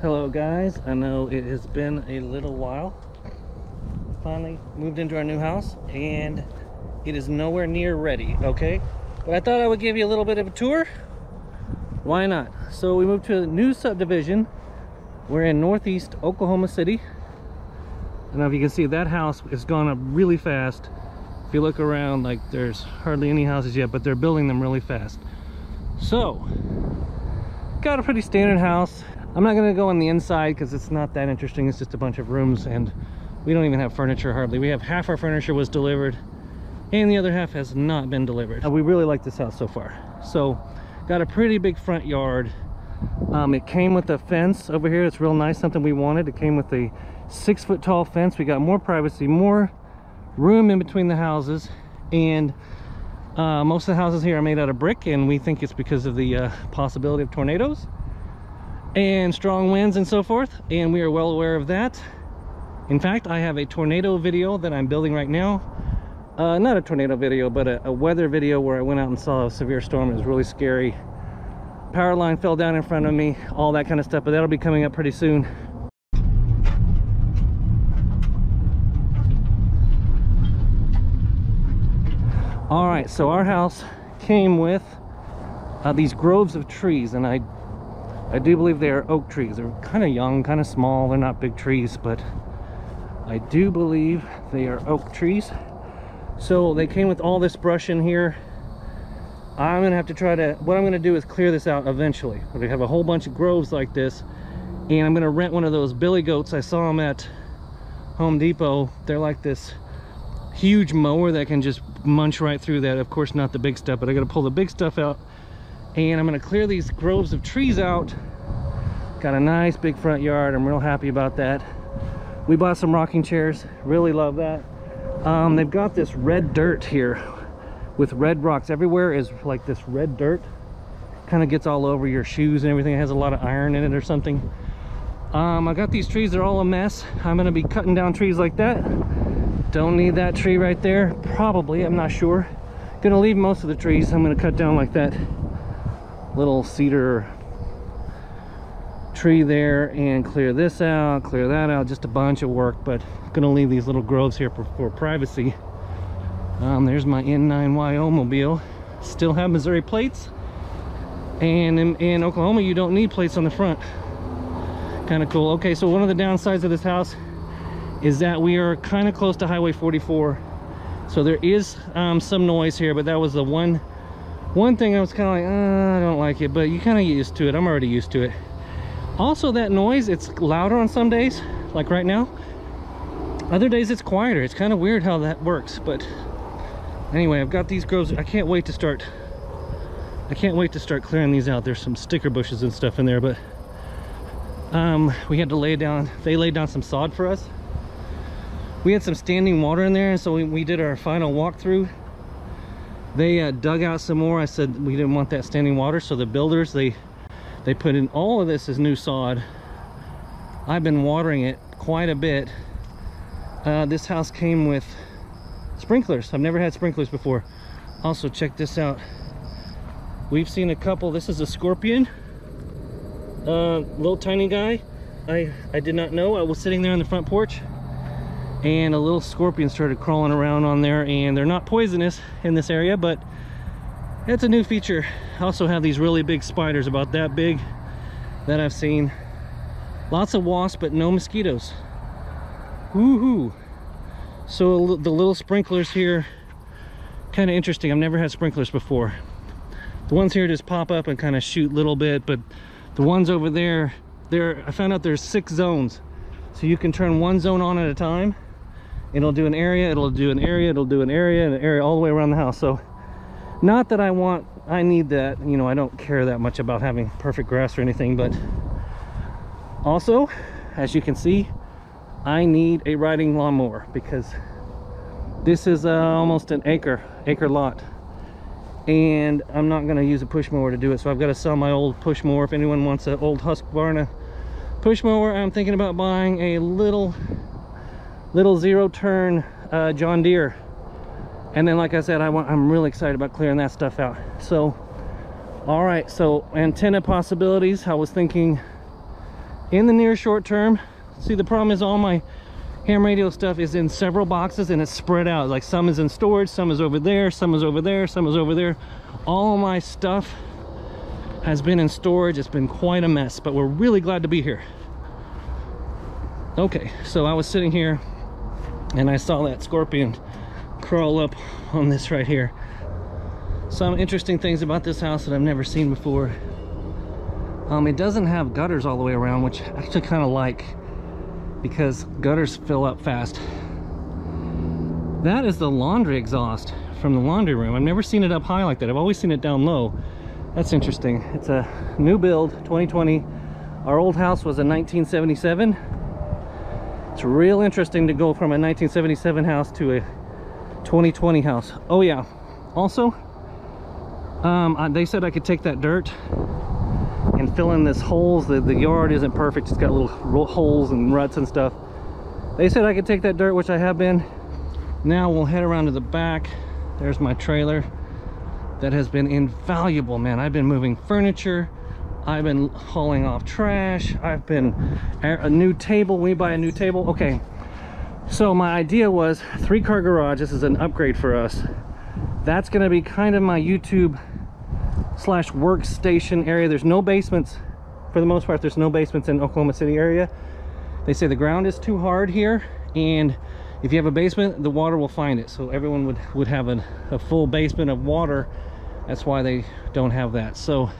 Hello guys, I know it has been a little while. Finally moved into our new house and it is nowhere near ready, okay? But I thought I would give you a little bit of a tour. Why not? So we moved to a new subdivision. We're in Northeast Oklahoma City. I don't know if you can see that house has gone up really fast. If you look around, like there's hardly any houses yet, but they're building them really fast. So, got a pretty standard house. I'm not gonna go on the inside because it's not that interesting. It's just a bunch of rooms and we don't even have furniture hardly. We have half our furniture was delivered and the other half has not been delivered. Uh, we really like this house so far. So, got a pretty big front yard. Um, it came with a fence over here. It's real nice, something we wanted. It came with a six foot tall fence. We got more privacy, more room in between the houses and uh, most of the houses here are made out of brick and we think it's because of the uh, possibility of tornadoes and strong winds and so forth and we are well aware of that. In fact I have a tornado video that I'm building right now. Uh, not a tornado video but a, a, weather video where I went out and saw a severe storm. It was really scary. Power line fell down in front of me all that kind of stuff but that'll be coming up pretty soon. All right so our house came with uh, these groves of trees and i i do believe they are oak trees. They're kind of young kind of small. They're not big trees but i do believe they are oak trees. So they came with all this brush in here. I'm gonna have to try to what i'm gonna do is clear this out eventually. We have a whole bunch of groves like this and i'm gonna rent one of those billy goats. I saw them at home depot. They're like this huge mower that can just munch right through that. Of course not the big stuff but i got to pull the big stuff out and i'm to clear these groves of trees out. Got a nice big front yard. I'm real happy about that. We bought some rocking chairs. Really love that. Um, they've got this red dirt here with red rocks. Everywhere is like this red dirt. Kind of gets all over your shoes and everything. It has a lot of iron in it or something. Um, i got these trees. They're all a mess. I'm to be cutting down trees like that. Don't need that tree right there. Probably i'm not sure. Gonna leave most of the trees. I'm gonna cut down like that little cedar tree there and clear this out clear that out just a bunch of work but gonna leave these little groves here for, for privacy. Um, there's my N9Y mobile still have Missouri plates. And in, in Oklahoma you don't need plates on the front. Kind of cool. Okay so one of the downsides of this house is that we are kind of close to highway 44 so there is um, some noise here but that was the one one thing i was kind of like uh, i don't like it but you kind of get used to it. I'm already used to it. Also that noise it's louder on some days like right now. Other days it's quieter. It's kind of weird how that works but anyway i've got these groves. I can't wait to start i can't wait to start clearing these out. There's some sticker bushes and stuff in there but um we had to lay down they laid down some sod for us. We had some standing water in there and so we, we did our final walkthrough they uh, dug out some more. I said we didn't want that standing water so the builders they they put in all of this is new sod. I've been watering it quite a bit. Uh, this house came with sprinklers. I've never had sprinklers before. Also check this out. We've seen a couple. This is a scorpion. Uh little tiny guy. I i did not know. I was sitting there on the front porch and a little scorpion started crawling around on there and they're not poisonous in this area but it's a new feature. I also have these really big spiders about that big that I've seen. Lots of wasps but no mosquitoes. Woohoo. So the little sprinklers here kind of interesting. I've never had sprinklers before. The ones here just pop up and kind of shoot a little bit but the ones over there there I found out there's six zones. So you can turn one zone on at a time it'll do an area it'll do an area it'll do an area and an area all the way around the house. So not that i want i need that you know i don't care that much about having perfect grass or anything but also as you can see i need a riding lawnmower because this is uh, almost an acre acre lot. And i'm not going to use a push mower to do it so i've got to sell my old push mower. If anyone wants an old husqvarna push mower i'm thinking about buying a little little zero turn uh, John Deere. And then, like I said, I want, I'm really excited about clearing that stuff out. So, all right, so antenna possibilities. I was thinking in the near short term see the problem is all my ham radio stuff is in several boxes and it's spread out like some is in storage some is over there some is over there some is over there all my stuff has been in storage it's been quite a mess but we're really glad to be here okay so i was sitting here and i saw that scorpion crawl up on this right here. Some interesting things about this house that i've never seen before. Um, it doesn't have gutters all the way around which i actually kind of like because gutters fill up fast. That is the laundry exhaust from the laundry room. I've never seen it up high like that. I've always seen it down low. That's interesting. It's a new build 2020 our old house was a 1977 it's real interesting to go from a 1977 house to a 2020 house. Oh yeah. Also um, they said i could take that dirt and fill in this holes. The, the yard isn't perfect. It's got little holes and ruts and stuff. They said i could take that dirt which i have been. Now we'll head around to the back. There's my trailer that has been invaluable man. I've been moving furniture i've been hauling off trash i've been a new table we buy a new table okay so my idea was three car garage this is an upgrade for us that's going to be kind of my youtube slash workstation area. There's no basements, for the most part, there's no basements in Oklahoma City area. They say the ground is too hard here, and if you have a basement, the water will find it. So everyone would, would have a, a full basement of water. That's why they don't have that. So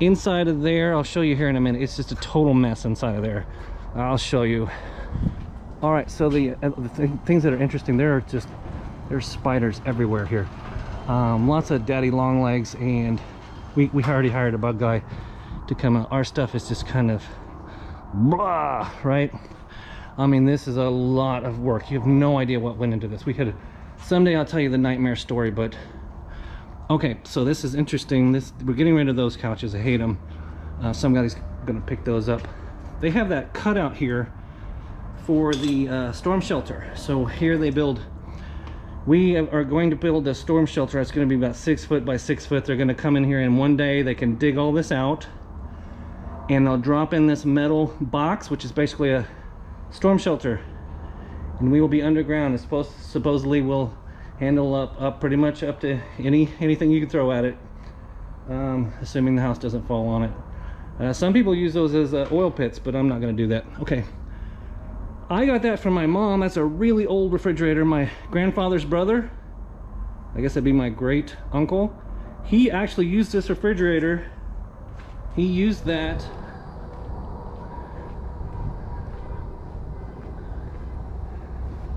inside of there, I'll show you here in a minute. It's just a total mess inside of there. I'll show you. All right, so the, uh, the th things that are interesting, there are just, there's spiders everywhere here um, lots of daddy long legs and we, we already hired a bug guy to come out our stuff is just kind of blah right I mean this is a lot of work you have no idea what went into this we could someday I'll tell you the nightmare story but okay so this is interesting. This we're getting rid of those couches. I hate them uh, some guy's gonna pick those up. They have that cutout here for the uh, storm shelter. So here they build we are going to build a storm shelter It's going to be about six foot by six foot. They're going to come in here and one day. They can dig all this out. And they'll drop in this metal box which is basically a storm shelter. And we will be underground. And supposed supposedly will handle up up pretty much up to any anything you can throw at it um, assuming the house doesn't fall on it uh, some people use those as uh, oil pits but i'm not going to do that okay I got that from my mom. That's a really old refrigerator. My grandfather's brother, I guess that'd be my great uncle, he actually used this refrigerator. He used that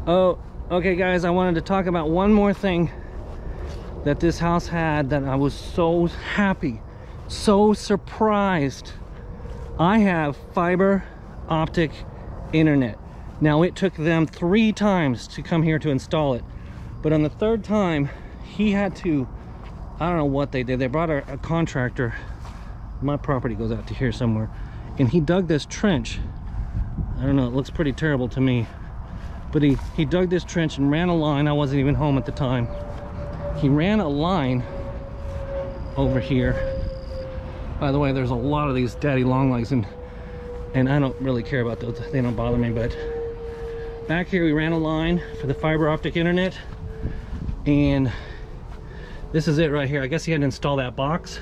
Oh, okay guys, I wanted to talk about one more thing that this house had that I was so happy, so surprised. I have fiber optic internet. Now it took them three times to come here to install it. But on the third time, he had to, I don't know what they did. They brought a, a contractor. My property goes out to here somewhere. And he dug this trench. I don't know, it looks pretty terrible to me. But he, he dug this trench and ran a line. I wasn't even home at the time. He ran a line over here. By the way, there's a lot of these daddy long legs and and I don't really care about those. They don't bother me, but back here we ran a line for the fiber optic internet and this is it right here i guess he had to install that box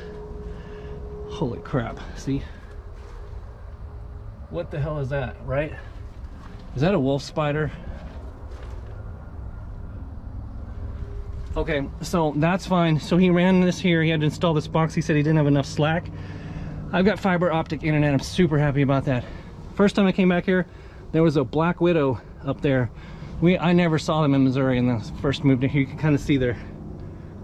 holy crap see what the hell is that right is that a wolf spider okay so that's fine so he ran this here he had to install this box he said he didn't have enough slack i've got fiber optic internet i'm super happy about that first time i came back here there was a black widow up there. We I never saw them in Missouri in the first moved here. You can kind of see their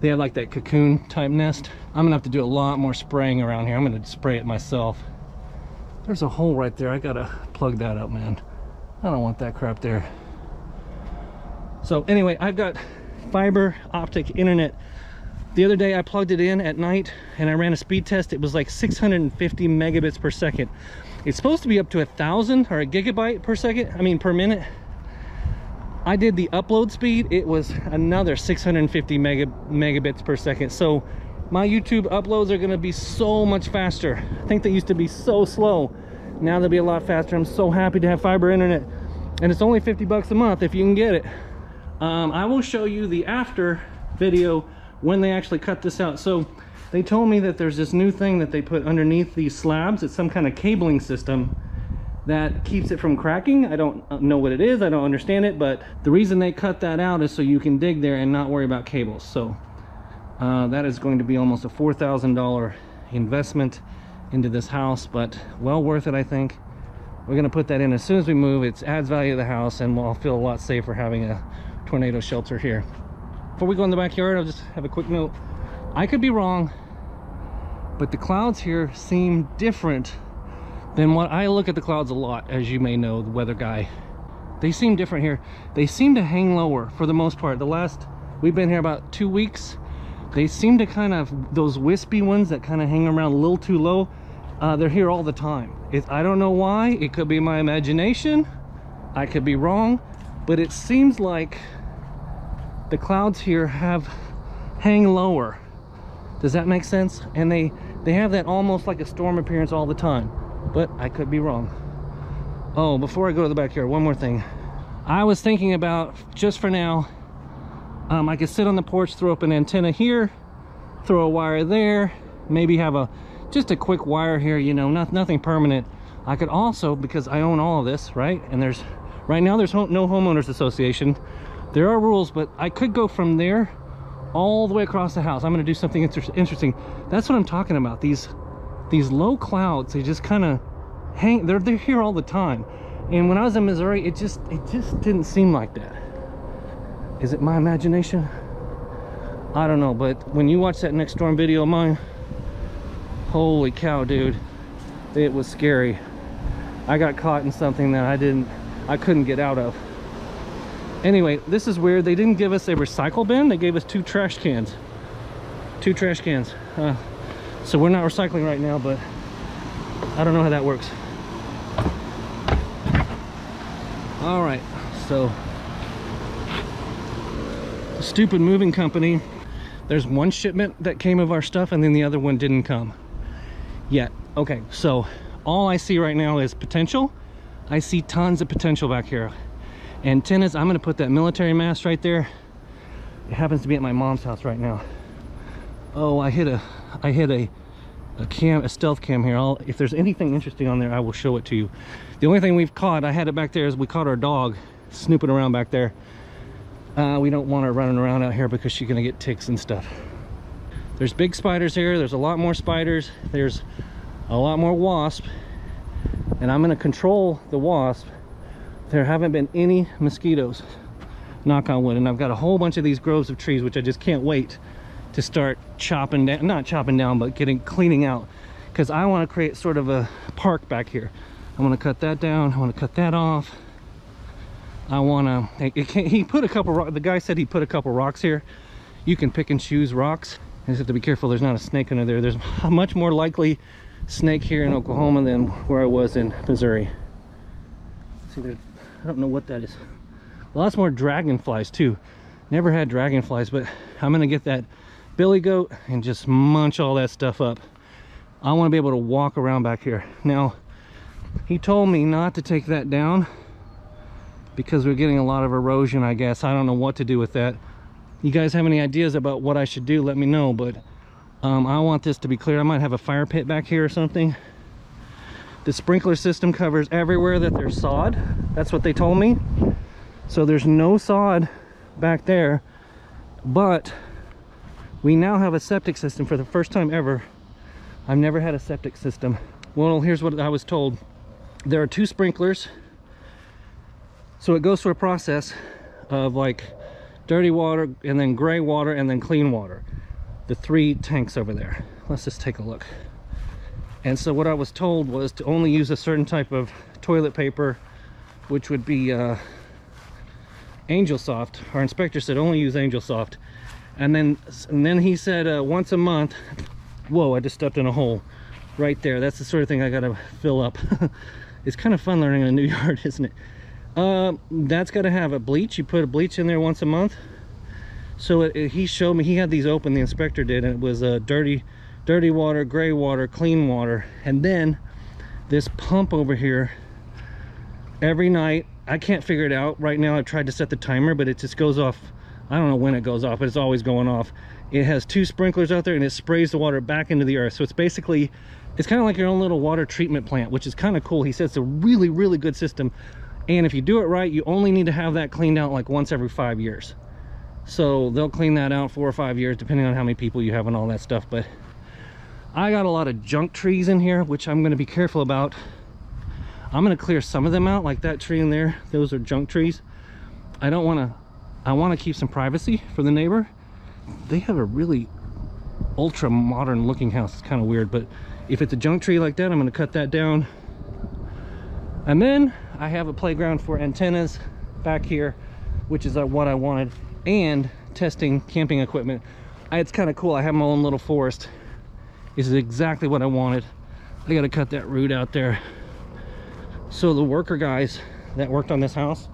they have like that cocoon type nest. I'm gonna have to do a lot more spraying around here. I'm gonna spray it myself. There's a hole right there. I gotta plug that up, man. I don't want that crap there. So anyway, I've got fiber optic internet. The other day I plugged it in at night and I ran a speed test. It was like 650 megabits per second. It's supposed to be up to a thousand or a gigabyte per second, I mean per minute. I did the upload speed, it was another 650 mega, megabits per second. So my YouTube uploads are gonna be so much faster. I think they used to be so slow. now they'll be a lot faster i'm so happy to have fiber internet and it's only 50 bucks a month if you can get it um, i will show you the after video when they actually cut this out. So they told me that there's this new thing that they put underneath these slabs. It's some kind of cabling system that keeps it from cracking. I don't know what it is. I don't understand it but the reason they cut that out is so you can dig there and not worry about cables. So uh, that is going to be almost a four thousand dollar investment into this house but well worth it i think. We're going to put that in as soon as we move. It adds value to the house and we'll feel a lot safer having a tornado shelter here. Before we go in the backyard i'll just have a quick note. I could be wrong but the clouds here seem different than what i look at the clouds a lot as you may know the weather guy. They seem different here. They seem to hang lower for the most part. The last we've been here about two weeks. They seem to kind of those wispy ones that kind of hang around a little too low uh, they're here all the time. It, i don't know why. It could be my imagination. I could be wrong but it seems like the clouds here have hang lower does that make sense and they they have that almost like a storm appearance all the time but i could be wrong oh before i go to the backyard one more thing i was thinking about just for now um, I could sit on the porch, throw up an antenna here, throw a wire there, maybe have a just a quick wire here, you know, not, nothing permanent. I could also, because I own all of this, right? And there's, right now there's no homeowners association. There are rules, but I could go from there all the way across the house. I'm gonna do something inter interesting. That's what I'm talking about. These, these low clouds, they just kind of hang, they're, they're here all the time. And when I was in Missouri, it just, it just didn't seem like that. Is it my imagination? I don't know, but when you watch that next storm video of mine, holy cow, dude, it was scary. I got caught in something that I didn't, I couldn't get out of. Anyway, this is weird. They didn't give us a recycle bin. They gave us two trash cans. Two trash cans. Uh, so we're not recycling right now, but I don't know how that works. All right, so stupid moving company there's one shipment that came of our stuff and then the other one didn't come yet okay so all i see right now is potential i see tons of potential back here antennas i'm to put that military mast right there it happens to be at my mom's house right now oh i hit a i hit a a cam a stealth cam here I'll, if there's anything interesting on there i will show it to you the only thing we've caught i had it back there is we caught our dog snooping around back there uh, we don't want her running around out here because she's gonna get ticks and stuff. There's big spiders here. There's a lot more spiders. There's a lot more wasp. And I'm gonna control the wasp. There haven't been any mosquitoes, knock on wood. And I've got a whole bunch of these groves of trees, which I just can't wait to start chopping down, not chopping down, but getting, cleaning out. Because I wanna create sort of a park back here. I wanna cut that down, I wanna cut that off. I want to, he put a couple, the guy said he put a couple rocks here. You can pick and choose rocks. You just have to be careful there's not a snake under there. There's a much more likely snake here in Oklahoma than where I was in Missouri. See, there, I don't know what that is. Lots more dragonflies too. Never had dragonflies, but I'm gonna get that billy goat and just munch all that stuff up. I wanna be able to walk around back here. Now, he told me not to take that down because we're getting a lot of erosion I guess I don't know what to do with that you guys have any ideas about what I should do let me know but um, I want this to be clear I might have a fire pit back here or something the sprinkler system covers everywhere that there's sod. That's what they told me. So there's no sod back there. But we now have a septic system for the first time ever. I've never had a septic system. Well here's what I was told. There are two sprinklers. So it goes through a process of like dirty water and then gray water and then clean water. The three tanks over there. Let's just take a look. And so what I was told was to only use a certain type of toilet paper, which would be uh, Angel Soft. Our inspector said only use Angel Soft. And then, and then he said uh, once a month, whoa, I just stepped in a hole right there. That's the sort of thing I gotta fill up. it's kind of fun learning in a new yard, isn't it? Uh, that's got to have a bleach. You put a bleach in there once a month. So it, it, he showed me, he had these open, the inspector did, and it was uh, dirty, dirty water, gray water, clean water. And then this pump over here every night i can't figure it out. Right now i've tried to set the timer but it just goes off. I don't know when it goes off but it's always going off. It has two sprinklers out there and it sprays the water back into the earth. So it's basically it's kind of like your own little water treatment plant which is kind of cool. He says it's a really really good system. And if you do it right you only need to have that cleaned out like once every five years. So they'll clean that out four or five years depending on how many people you have and all that stuff but i got a lot of junk trees in here which i'm going to be careful about. I'm going to clear some of them out like that tree in there. Those are junk trees. I don't want to i want to keep some privacy for the neighbor. They have a really ultra modern looking house. It's kind of weird but if it's a junk tree like that i'm going to cut that down. And then i have a playground for antennas back here which is uh, what i wanted and testing camping equipment. It's kind of cool. I have my own little forest this is exactly what i wanted. I got to cut that root out there. So the worker guys that worked on this house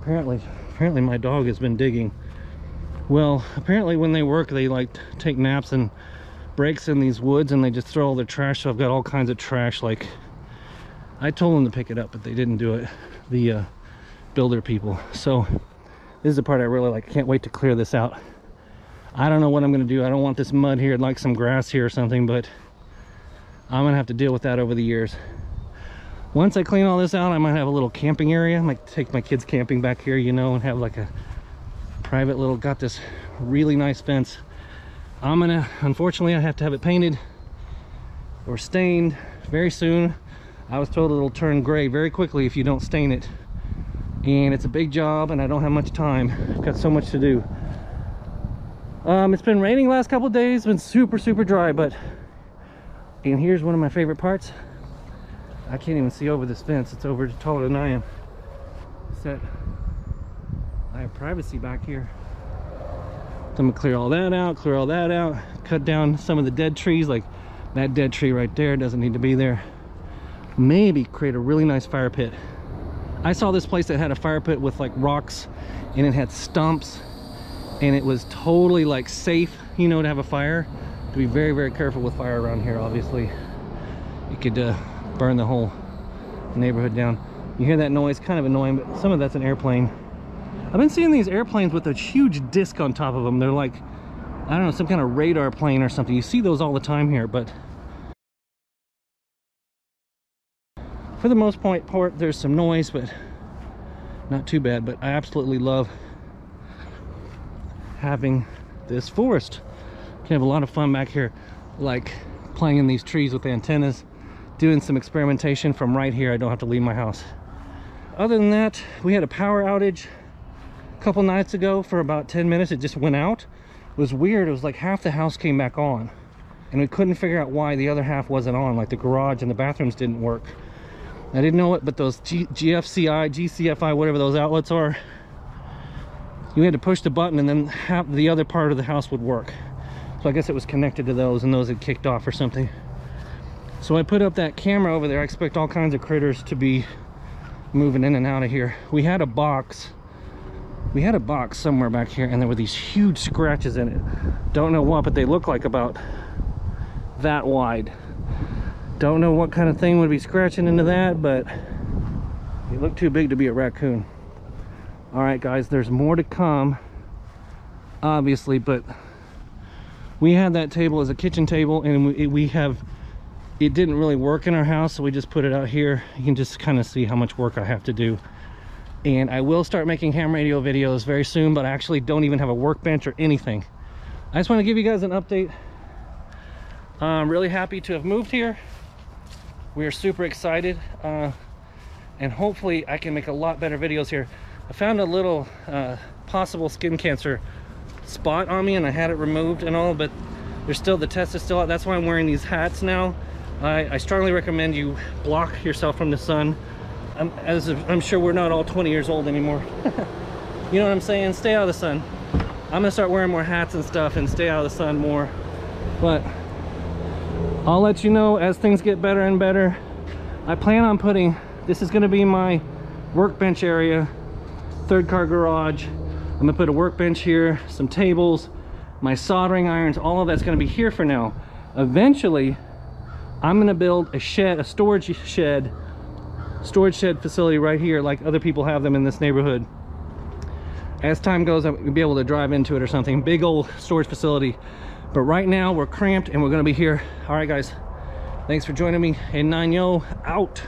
apparently apparently my dog has been digging. Well apparently when they work they like take naps and breaks in these woods and they just throw all their trash. So i've got all kinds of trash like i told them to pick it up but they didn't do it the uh, builder people. So this is the part i really like. Can't wait to clear this out i don't know what i'm gonna do. I don't want this mud here I'd like some grass here or something but i'm gonna have to deal with that over the years. Once i clean all this out i might have a little camping area. I might take my kids camping back here you know and have like a private little got this really nice fence. I'm gonna unfortunately i have to have it painted or stained very soon. I was told it'll turn gray very quickly if you don't stain it. And it's a big job and i don't have much time. I've got so much to do um it's been raining last couple days been super super dry but and here's one of my favorite parts i can't even see over this fence it's over taller than i am set I have privacy back here. So I'm gonna clear all that out, clear all that out, cut down some of the dead trees, like that dead tree right there doesn't need to be there. Maybe create a really nice fire pit. I saw this place that had a fire pit with like rocks and it had stumps and it was totally like safe, you know, to have a fire. To be very, very careful with fire around here, obviously. You could uh, burn the whole neighborhood down. You hear that noise, kind of annoying, but some of that's an airplane. I've been seeing these airplanes with a huge disc on top of them. They're like, I don't know, some kind of radar plane or something. You see those all the time here, but for the most part, part there's some noise, but not too bad. But I absolutely love having this forest. Can have a lot of fun back here, like playing in these trees with antennas, doing some experimentation from right here. I don't have to leave my house. Other than that, we had a power outage a couple nights ago for about 10 minutes it just went out it was weird it was like half the house came back on and we couldn't figure out why the other half wasn't on like the garage and the bathrooms didn't work i didn't know it but those G gfci gcfi whatever those outlets are you had to push the button and then half the other part of the house would work. So i guess it was connected to those and those had kicked off or something. So i put up that camera over there. I expect all kinds of critters to be moving in and out of here. We had a box. We had a box somewhere back here and there were these huge scratches in it. Don't know what but they look like about that wide. Don't know what kind of thing would be scratching into that but they look too big to be a raccoon all right guys there's more to come obviously but we had that table as a kitchen table and we, we have it didn't really work in our house so we just put it out here. You can just kind of see how much work i have to do. And I will start making ham radio videos very soon but I actually don't even have a workbench or anything. I just want to give you guys an update. I'm really happy to have moved here. We are super excited uh, and hopefully I can make a lot better videos here I found a little uh, possible skin cancer spot on me and I had it removed and all but there's still the test is still out that's why I'm wearing these hats now I, I strongly recommend you block yourself from the sun I'm, as I'm sure we're not all 20 years old anymore. you know what I'm saying? Stay out of the sun. I'm gonna start wearing more hats and stuff and stay out of the sun more. But I'll let you know as things get better and better. I plan on putting, this is gonna be my workbench area, third car garage. I'm gonna put a workbench here, some tables, my soldering irons, all of that's gonna be here for now. Eventually, I'm gonna build a shed, a storage shed, storage shed facility right here like other people have them in this neighborhood. As time goes, gonna be able to drive into it or something. Big old storage facility. But right now we're cramped and we're gonna be here. All right, guys. Thanks for joining me. N9YO out.